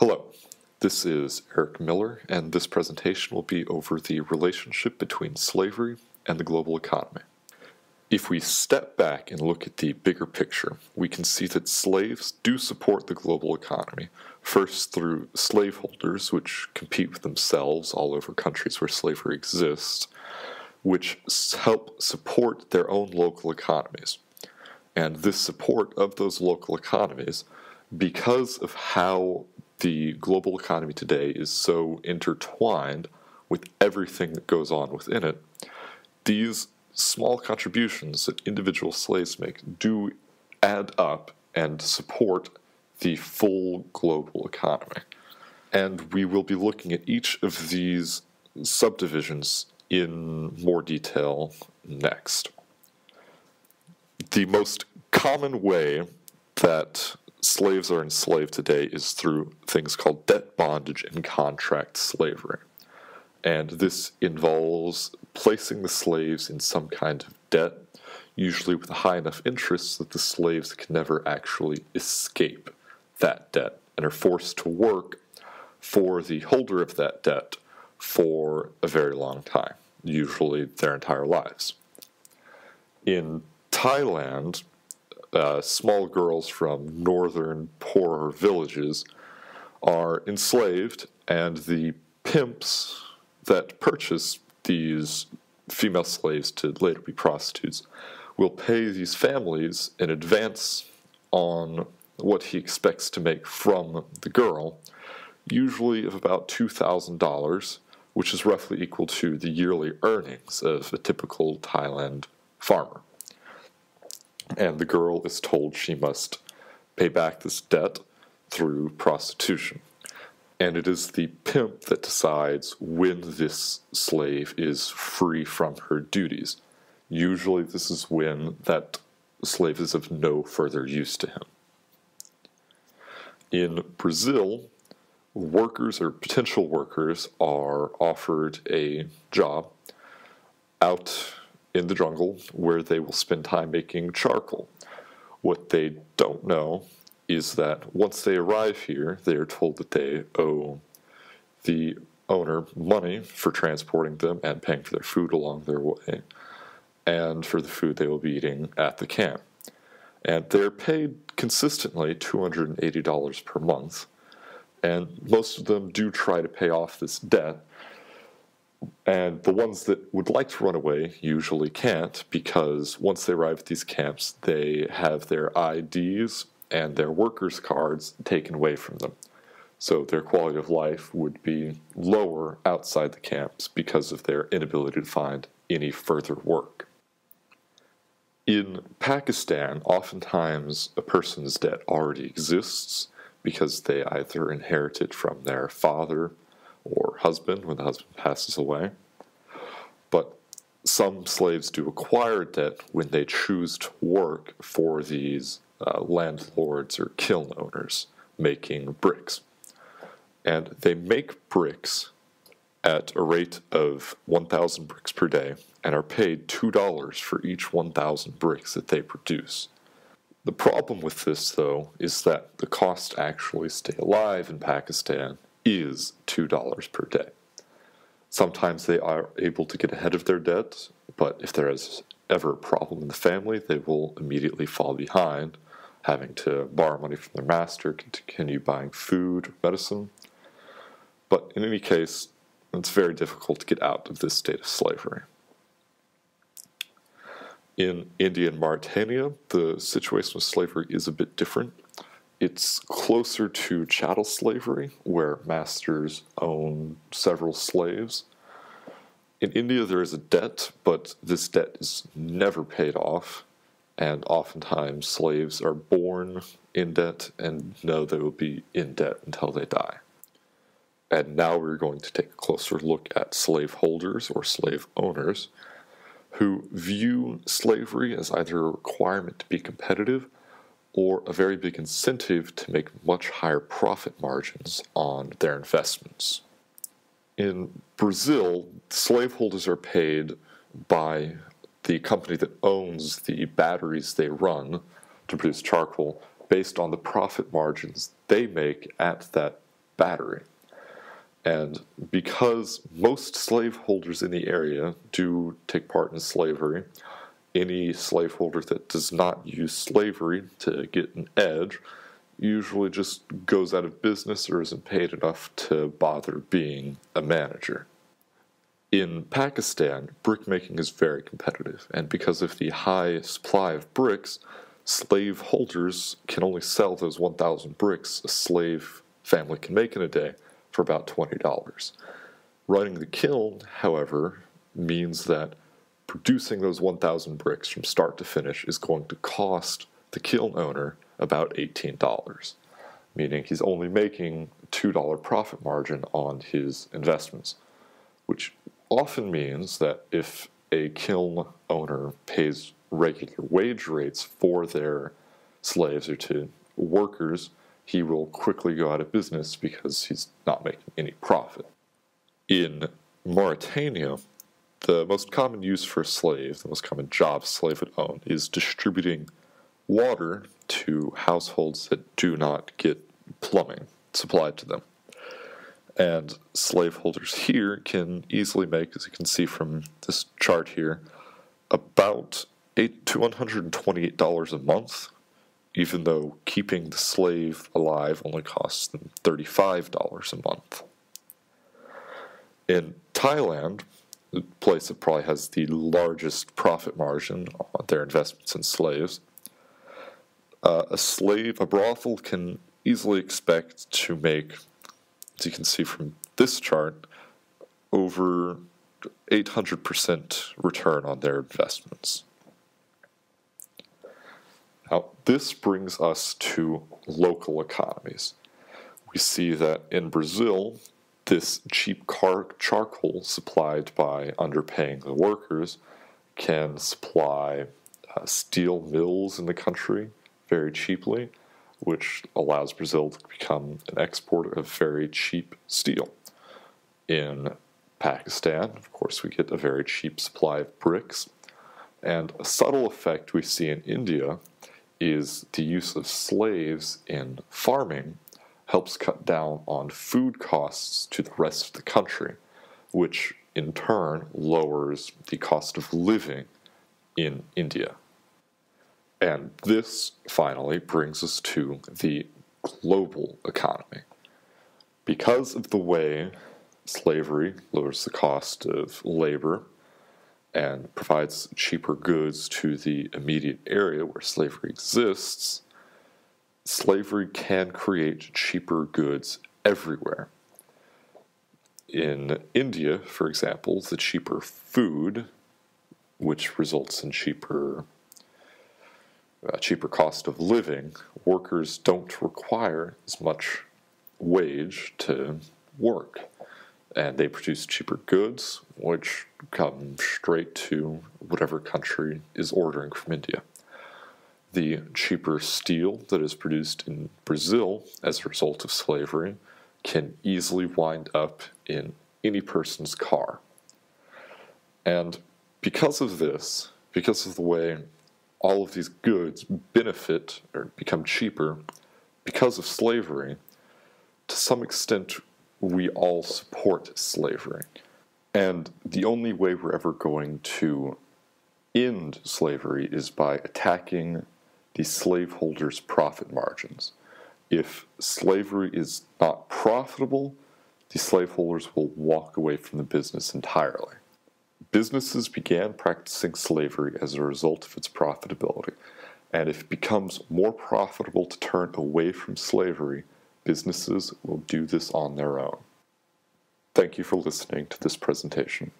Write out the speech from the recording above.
Hello, this is Eric Miller, and this presentation will be over the relationship between slavery and the global economy. If we step back and look at the bigger picture, we can see that slaves do support the global economy, first through slaveholders, which compete with themselves all over countries where slavery exists, which help support their own local economies. And this support of those local economies, because of how the global economy today is so intertwined with everything that goes on within it, these small contributions that individual slaves make do add up and support the full global economy. And we will be looking at each of these subdivisions in more detail next. The most common way that slaves are enslaved today is through things called debt bondage and contract slavery. And this involves placing the slaves in some kind of debt, usually with a high enough interest that the slaves can never actually escape that debt and are forced to work for the holder of that debt for a very long time, usually their entire lives. In Thailand, uh, small girls from northern poorer villages are enslaved, and the pimps that purchase these female slaves to later be prostitutes will pay these families in advance on what he expects to make from the girl, usually of about $2,000, which is roughly equal to the yearly earnings of a typical Thailand farmer and the girl is told she must pay back this debt through prostitution. And it is the pimp that decides when this slave is free from her duties. Usually, this is when that slave is of no further use to him. In Brazil, workers or potential workers are offered a job out in the jungle where they will spend time making charcoal. What they don't know is that once they arrive here, they are told that they owe the owner money for transporting them and paying for their food along their way, and for the food they will be eating at the camp. And they're paid consistently $280 per month, and most of them do try to pay off this debt and the ones that would like to run away usually can't because once they arrive at these camps, they have their IDs and their workers' cards taken away from them. So their quality of life would be lower outside the camps because of their inability to find any further work. In Pakistan, oftentimes a person's debt already exists because they either inherit it from their father or husband when the husband passes away. But some slaves do acquire debt when they choose to work for these uh, landlords or kiln owners making bricks. And they make bricks at a rate of 1,000 bricks per day and are paid $2 for each 1,000 bricks that they produce. The problem with this, though, is that the cost actually stay alive in Pakistan is $2 per day. Sometimes they are able to get ahead of their debt, but if there is ever a problem in the family, they will immediately fall behind, having to borrow money from their master, continue buying food, or medicine. But in any case, it's very difficult to get out of this state of slavery. In India and Mauritania, the situation with slavery is a bit different. It's closer to chattel slavery, where masters own several slaves. In India, there is a debt, but this debt is never paid off, and oftentimes slaves are born in debt and know they will be in debt until they die. And now we're going to take a closer look at slaveholders or slave owners who view slavery as either a requirement to be competitive or a very big incentive to make much higher profit margins on their investments. In Brazil, slaveholders are paid by the company that owns the batteries they run to produce charcoal based on the profit margins they make at that battery. And because most slaveholders in the area do take part in slavery, any slaveholder that does not use slavery to get an edge usually just goes out of business or isn't paid enough to bother being a manager. In Pakistan, brickmaking is very competitive, and because of the high supply of bricks, slaveholders can only sell those 1,000 bricks a slave family can make in a day for about $20. Running the kiln, however, means that producing those 1,000 bricks from start to finish is going to cost the kiln owner about $18, meaning he's only making $2 profit margin on his investments, which often means that if a kiln owner pays regular wage rates for their slaves or to workers, he will quickly go out of business because he's not making any profit. In Mauritania, the most common use for a slave, the most common job a slave would own, is distributing water to households that do not get plumbing supplied to them. And slaveholders here can easily make, as you can see from this chart here, about eight to $128 a month, even though keeping the slave alive only costs them $35 a month. In Thailand, place that probably has the largest profit margin on their investments in slaves, uh, a slave, a brothel can easily expect to make, as you can see from this chart, over 800% return on their investments. Now, this brings us to local economies. We see that in Brazil, this cheap car- charcoal supplied by underpaying the workers can supply uh, steel mills in the country very cheaply, which allows Brazil to become an exporter of very cheap steel. In Pakistan, of course, we get a very cheap supply of bricks. And a subtle effect we see in India is the use of slaves in farming helps cut down on food costs to the rest of the country, which in turn lowers the cost of living in India. And this finally brings us to the global economy. Because of the way slavery lowers the cost of labor and provides cheaper goods to the immediate area where slavery exists, slavery can create cheaper goods everywhere. In India, for example, the cheaper food, which results in cheaper uh, cheaper cost of living, workers don't require as much wage to work and they produce cheaper goods, which come straight to whatever country is ordering from India. The cheaper steel that is produced in Brazil as a result of slavery can easily wind up in any person's car. And because of this, because of the way all of these goods benefit or become cheaper because of slavery, to some extent we all support slavery. And the only way we're ever going to end slavery is by attacking the slaveholders' profit margins. If slavery is not profitable, the slaveholders will walk away from the business entirely. Businesses began practicing slavery as a result of its profitability, and if it becomes more profitable to turn away from slavery, businesses will do this on their own. Thank you for listening to this presentation.